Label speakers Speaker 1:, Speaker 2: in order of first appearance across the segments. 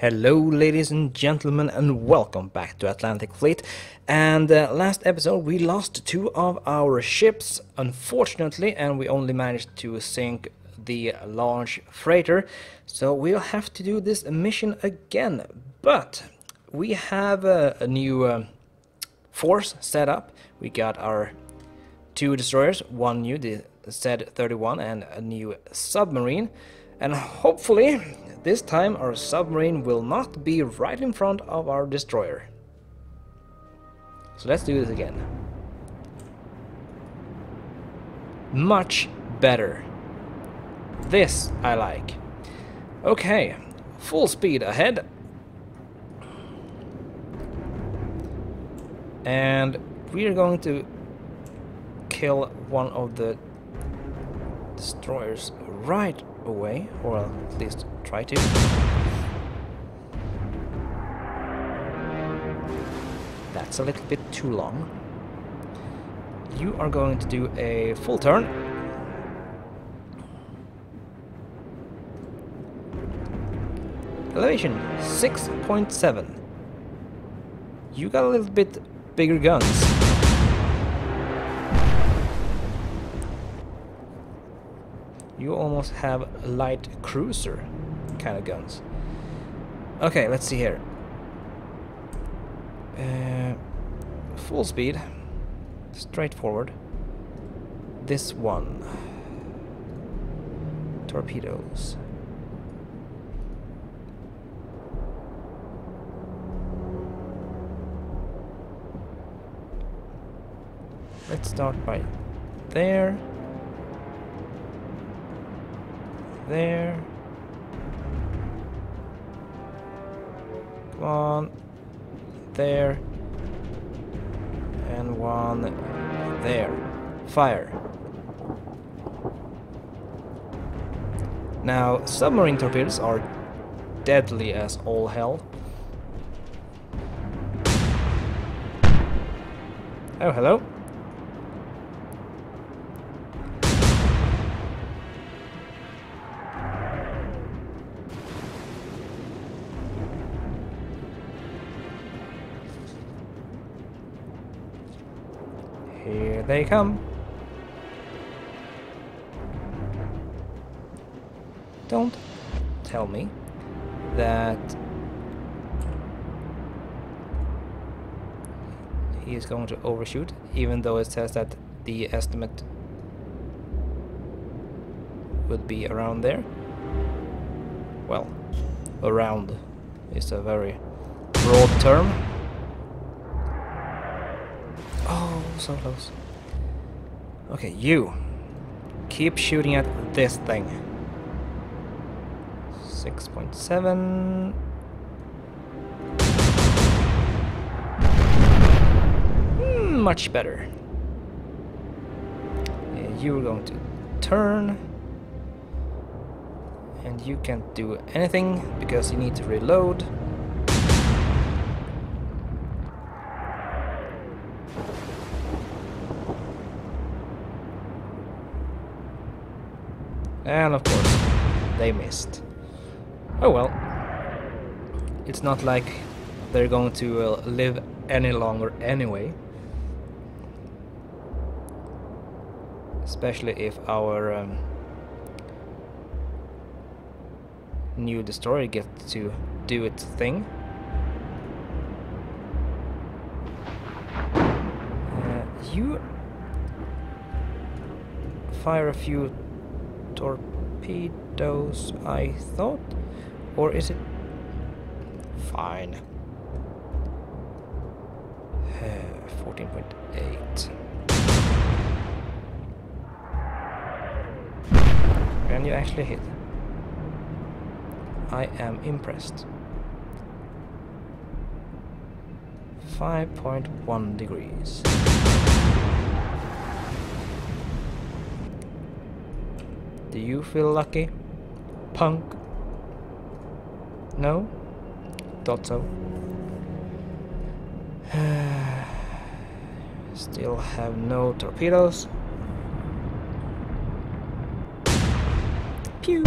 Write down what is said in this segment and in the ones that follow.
Speaker 1: Hello, ladies and gentlemen, and welcome back to Atlantic Fleet. And uh, last episode, we lost two of our ships, unfortunately, and we only managed to sink the large freighter. So we'll have to do this mission again. But we have a new uh, force set up. We got our two destroyers, one new, the Z-31, and a new submarine. And hopefully, this time our submarine will not be right in front of our destroyer. So let's do this again. Much better. This I like. Okay, full speed ahead. And we are going to kill one of the destroyers right away, or at least try to. That's a little bit too long. You are going to do a full turn. Elevation 6.7. You got a little bit bigger guns. You almost have light cruiser kind of guns. Okay, let's see here. Uh, full speed, straight forward. This one. Torpedoes. Let's start by there. There. Come on. There. And one there. Fire. Now, submarine torpedoes are deadly as all hell. Oh, hello. They come. Don't tell me that he is going to overshoot, even though it says that the estimate would be around there. Well, around is a very broad term. Oh, so close. Okay, you. Keep shooting at this thing. 6.7. Mm, much better. Uh, you're going to turn. And you can't do anything because you need to reload. And of course, they missed. Oh well. It's not like they're going to uh, live any longer anyway. Especially if our um, new destroyer gets to do its thing. Uh, you fire a few torpedoes, I thought? Or is it... Fine. Uh, 14.8. Can you actually hit? I am impressed. 5.1 degrees. Do you feel lucky? Punk? No? Thought so. Still have no torpedoes. Pew!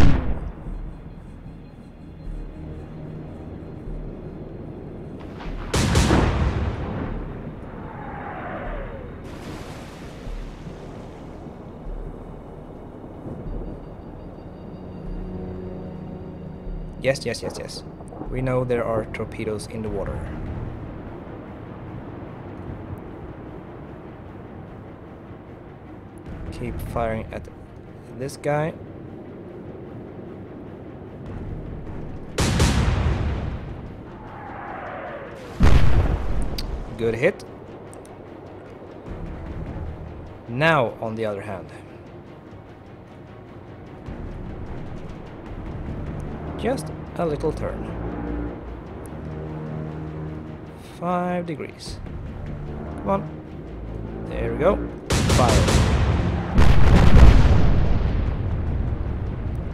Speaker 1: Yes, yes, yes, yes. We know there are torpedoes in the water. Keep firing at this guy. Good hit. Now, on the other hand, just a little turn. Five degrees. Come on. There we go. Fire.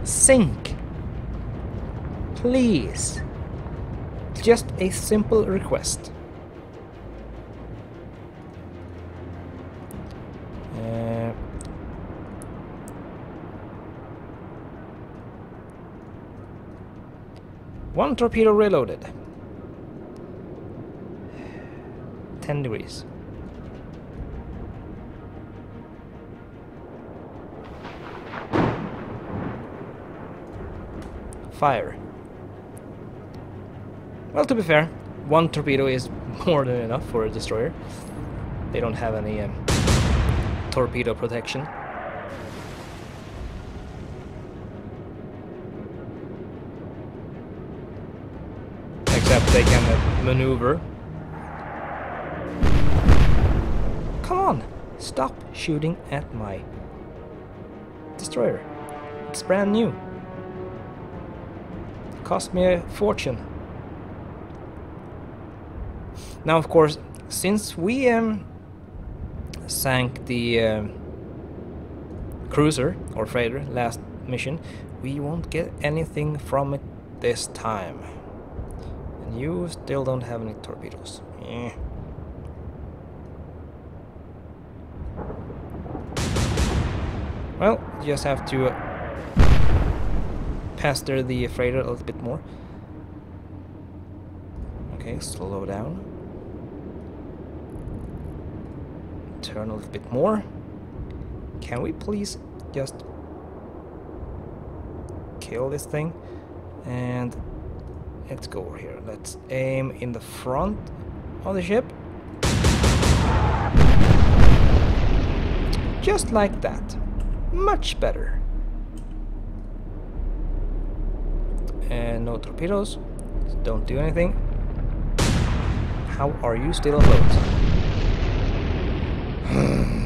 Speaker 1: Sink. Please. Just a simple request. Uh, one torpedo reloaded. 10 degrees. Fire. Well, to be fair, one torpedo is more than enough for a destroyer. They don't have any um, torpedo protection. They can maneuver. Come on! Stop shooting at my destroyer. It's brand new. Cost me a fortune. Now, of course, since we um, sank the uh, cruiser or freighter last mission, we won't get anything from it this time. You still don't have any torpedoes. Eh. Well, just have to pester the freighter a little bit more. Okay, slow down. Turn a little bit more. Can we please just kill this thing? And let's go over here. Let's aim in the front of the ship. Just like that. Much better. And no torpedoes. Don't do anything. How are you still afloat? Hmm.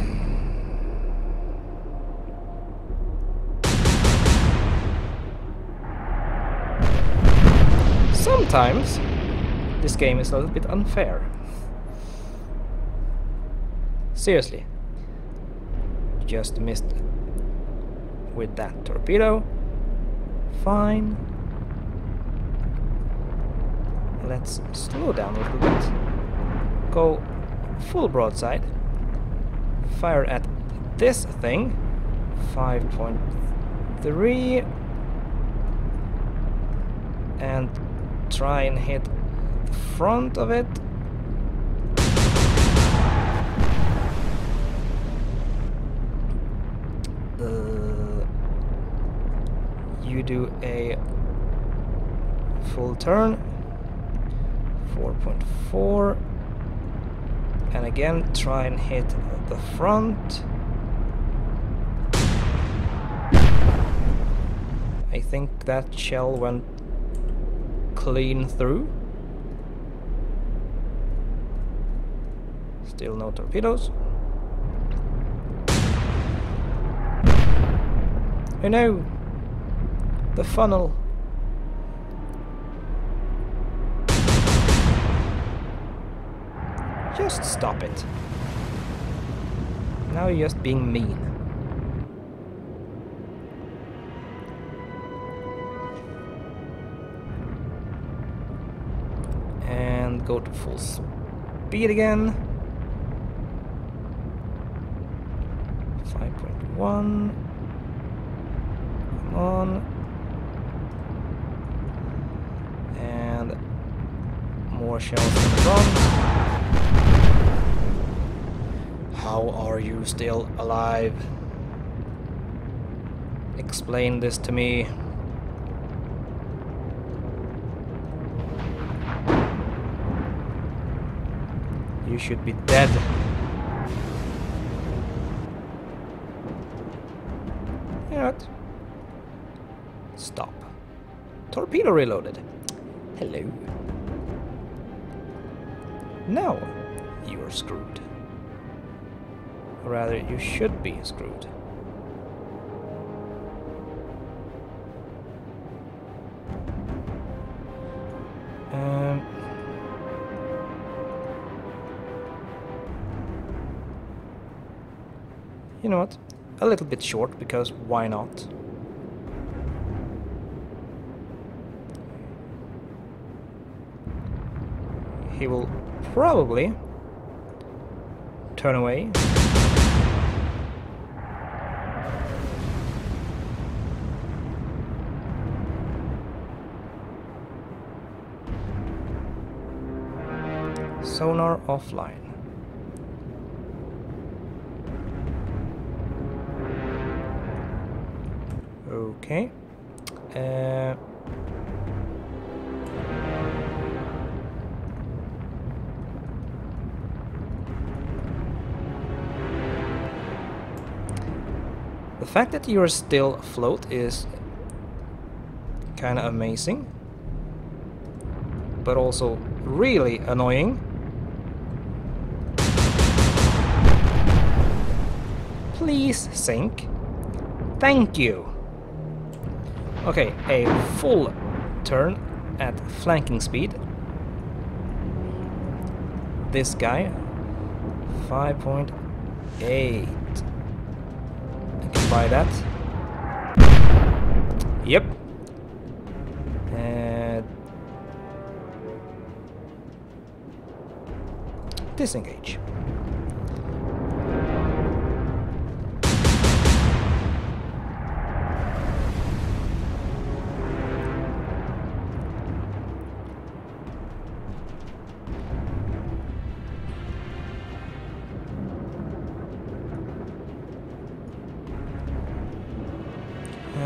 Speaker 1: Sometimes this game is a little bit unfair. Seriously. Just missed with that torpedo. Fine. Let's slow down a little bit. Go full broadside. Fire at this thing. 5.3 and try and hit the front of it. Uh, you do a full turn. 4.4 and again try and hit the front. I think that shell went clean through still no torpedoes oh no the funnel Just stop it. Now you're just being mean. Go to full speed again. 5.1. Come on. And more shells in the front. How are you still alive? Explain this to me. You should be dead. What? Stop. Torpedo reloaded. Hello. Now you are screwed. Or rather, you should be screwed. Know what? A little bit short because why not? He will probably turn away. Sonar offline. Okay. Uh, the fact that you're still afloat is kind of amazing, but also really annoying. Please sink. Thank you. Okay, a full turn at flanking speed. This guy, 5.8. I can buy that. Yep. And disengage.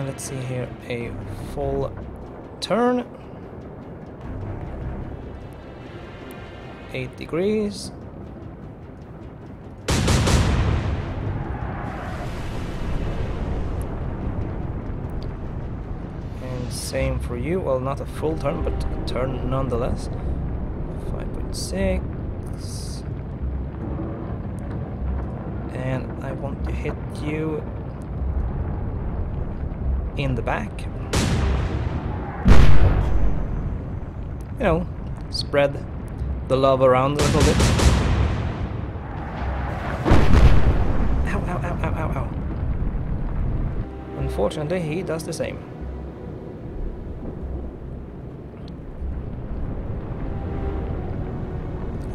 Speaker 1: Let's see here, a full turn. 8 degrees. And same for you, well not a full turn, but a turn nonetheless. 5.6. And I want to hit you in the back. You know, spread the love around a little bit. Ow, ow, ow, ow, ow, ow. Unfortunately, he does the same.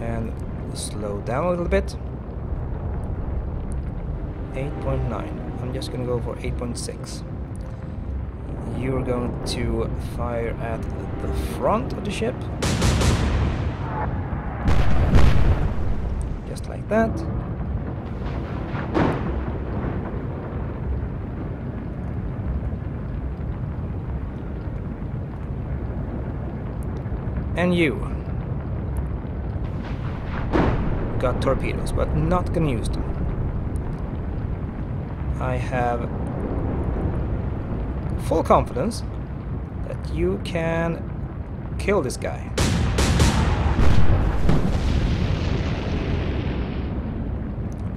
Speaker 1: And slow down a little bit. 8.9. I'm just gonna go for 8.6 you're going to fire at the front of the ship. Just like that. And you got torpedoes, but not gonna use them. I have full confidence that you can kill this guy.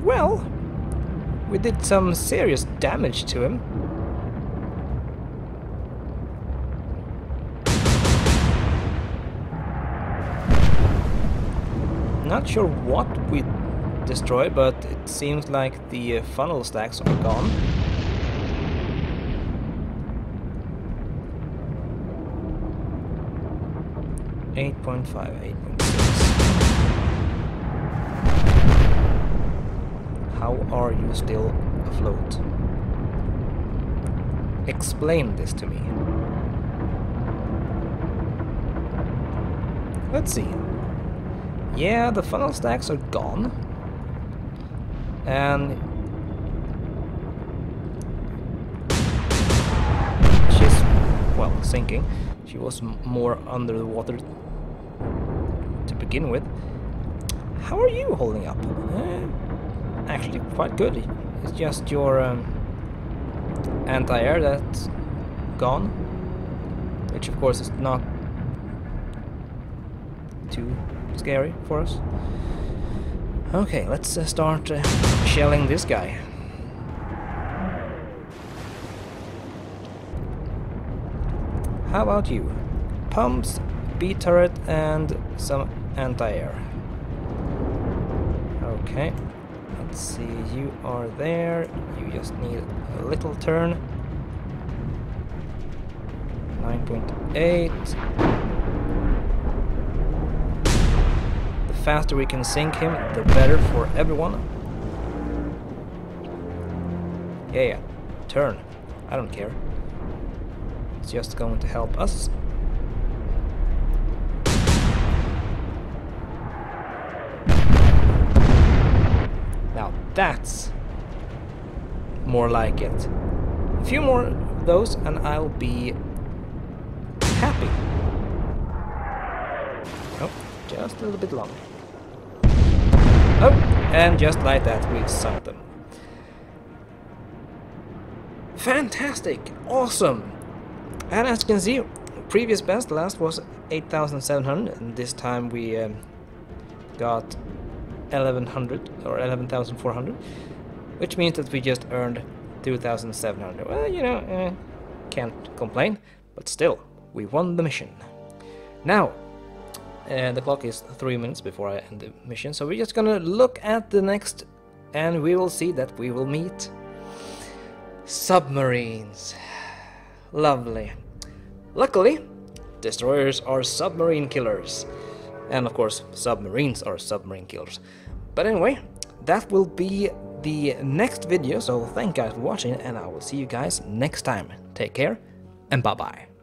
Speaker 1: Well, we did some serious damage to him. Not sure what we destroyed, but it seems like the uh, funnel stacks are gone. Eight point five, eight point six. How are you still afloat? Explain this to me. Let's see. Yeah, the funnel stacks are gone. And she's, well, sinking. She was more under the water to begin with. how are you holding up? Uh, actually, quite good. It's just your um, anti-air that's gone, which of course is not too scary for us. Okay, let's uh, start uh, shelling this guy. How about you? Pumps, B turret, and some anti-air. Okay, let's see, you are there. You just need a little turn. 9.8. The faster we can sink him, the better for everyone. Yeah, yeah, turn. I don't care. It's just going to help us. That's more like it. A few more of those and I'll be happy. Oh, just a little bit longer. Oh, and just like that we've sunk them. Fantastic! Awesome! And as you can see, previous best last was 8,700 and this time we um, got 1100 or 11,400 which means that we just earned 2,700. Well, you know, uh, can't complain, but still, we won the mission. Now, uh, the clock is 3 minutes before I end the mission, so we're just gonna look at the next and we will see that we will meet submarines. Lovely. Luckily, destroyers are submarine killers. And of course, submarines are submarine killers. But anyway, that will be the next video, so thank you guys for watching, and I will see you guys next time. Take care, and bye-bye.